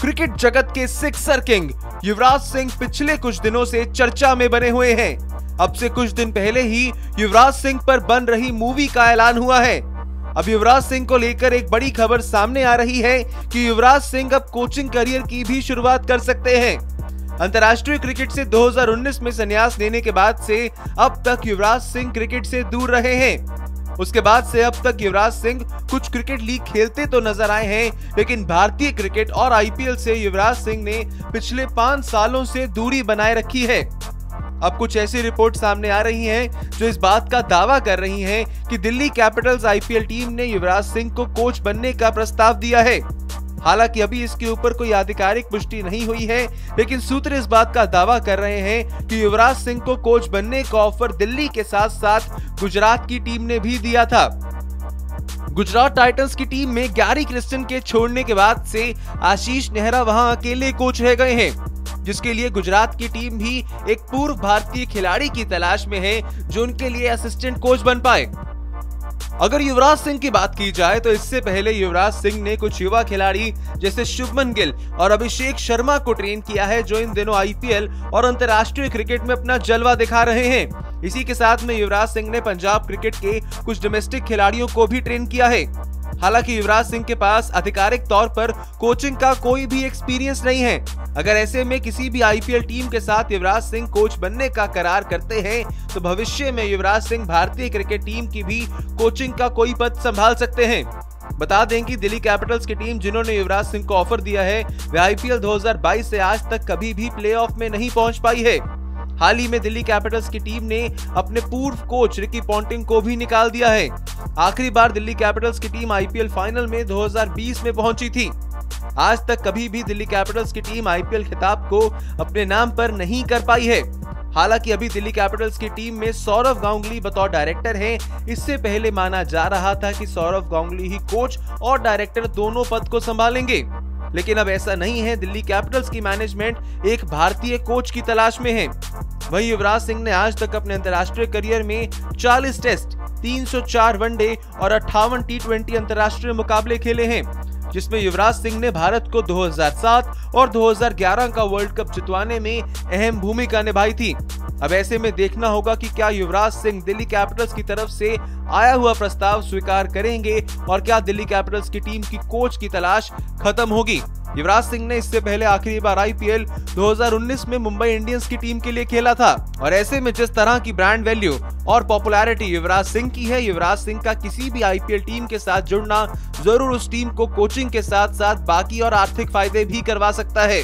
Cricket जगत के sixer king Yuvraj Singh पिछले कुछ दिनों से चर्चा में बने हुए हैं। अब से कुछ दिन पहले ही युवराज सिंह पर बन रही मूवी का ऐलान हुआ है। अब युवराज सिंह को लेकर एक बड़ी खबर सामने आ रही है कि युवराज सिंह अब कोचिंग करियर की भी शुरुआत कर सकते हैं। अंतर्राष्ट्रीय क्रिकेट से 2019 में संन्यास लेने के बाद से अब तक युवराज सिंह क्रिकेट से दूर रहे हैं। उसके बाद से अब तक युवराज सिंह कुछ क्रिकेट लीग खेलते तो नज़र आए हैं, लेकिन भारतीय क्रिकेट और आईपीएल से युवराज सिंह ने पिछले पाँच सालों से दूरी बनाए रखी है। अब कुछ ऐसी रिपोर्ट सामने आ रही हैं जो इस बात का दावा कर रही हैं कि दिल्ली कैपिटल्स आईपीएल टीम ने युवराज सिंह को कोच बनने का प्रस्ताव दिया है। हालाँकि अभी इसके ऊपर कोई आधिकारिक पुष्टि नहीं हुई है, लेकिन सूत्र इस बात का दावा कर रहे हैं कि युवराज सिंह को कोच बनने का ऑफ़र दिल्ली के साथ साथ गुजरात की टीम ने भी दिया था। गुजरात टाइटंस की टीम में ग्यारी क्रिस्टन के छोड़ने के बाद से आशीष नेहरा वहाँ अकेले कोच रह गए हैं, जिसके लिए गुजरात की टीम भी एक पूर्व भारतीय खिलाड़ी की तलाश में है, जो उनके लिए असिस्टेंट कोच बन पाए। अगर युवराज सिंह की बात की जाए तो इससे पहले युवराज सिंह ने कुछ युवा खिलाड़ी जैसे शुभमन गिल और अभिषेक शर्मा को ट्रेन किया है, जो इन दिनों आईपीएल और अंतर्राष्ट्रीय क्रिकेट में अपना जलवा दिखा रहे हैं। इसी के साथ में युवराज सिंह ने पंजाब क्रिकेट के कुछ डोमेस्टिक खिलाड़ियों को भी ट्रेन किया है। हालाँकि युवराज सिंह के पास आधिकारिक तौर पर कोचिंग का कोई भी एक्सपीरियंस नहीं है। अगर ऐसे में किसी भी आईपीएल टीम के साथ युवराज सिंह कोच बनने का करार करते हैं तो भविष्य में युवराज सिंह भारतीय क्रिकेट टीम की भी कोचिंग का कोई पद संभाल सकते हैं। बता दें कि दिल्ली कैपिटल्स की टीम जिन्होंने युवराज सिंह को ऑफ़र दिया है, वे आईपीएल 2022 से आज तक कभी भी प्लेऑफ में नहीं पहुँच पाई है। हाल ही में दिल्ली कैपिटल्स की टीम ने अपने पूर्व कोच रिकी पॉन्टिंग को भी निकाल दिया है। आखिरी बार दिल्ली कैपिटल्स की टीम आईपीएल फाइनल में 2020 में पहुँची थी। आज तक कभी भी दिल्ली कैपिटल्स की टीम आईपीएल खिताब को अपने नाम पर नहीं कर पाई है। हालाँकि अभी दिल्ली कैपिटल्स की टीम में सौरव गांगुली बतौर डायरेक्टर हैं। इससे पहले माना जा रहा था कि सौरव गांगुली ही कोच और डायरेक्टर दोनों पद को संभालेंगे। लेकिन अब ऐसा नहीं है। दिल्ली कैपिटल्स की मैनेजमेंट एक भारतीय कोच की तलाश में है। वहीं युवराज सिंह ने आज तक अपने अंतर्राष्ट्रीय करियर में 40 टेस्ट 304 वनडे और अट्ठावन टी ट्वेंटी अंतर्राष्ट्रीय मुकाबले खेले हैं, जिसमें युवराज सिंह ने भारत को 2007 और 2011 का वर्ल्ड कप जितवाने में अहम भूमिका निभाई थी। अब ऐसे में देखना होगा कि क्या युवराज सिंह दिल्ली कैपिटल्स की तरफ़ से आया हुआ प्रस्ताव स्वीकार करेंगे और क्या दिल्ली कैपिटल्स की टीम की कोच की तलाश खत्म होगी। युवराज सिंह ने इससे पहले आखिरी बार आईपीएल 2019 में मुंबई इंडियंस की टीम के लिए खेला था। और ऐसे में जिस तरह की ब्रांड वैल्यू और पॉपुलैरिटी युवराज सिंह की है, युवराज सिंह का किसी भी आईपीएल टीम के साथ जुड़ना ज़रूर उस टीम को कोचिंग के साथ साथ बाकी और आर्थिक फ़ायदे भी करवा सकता है।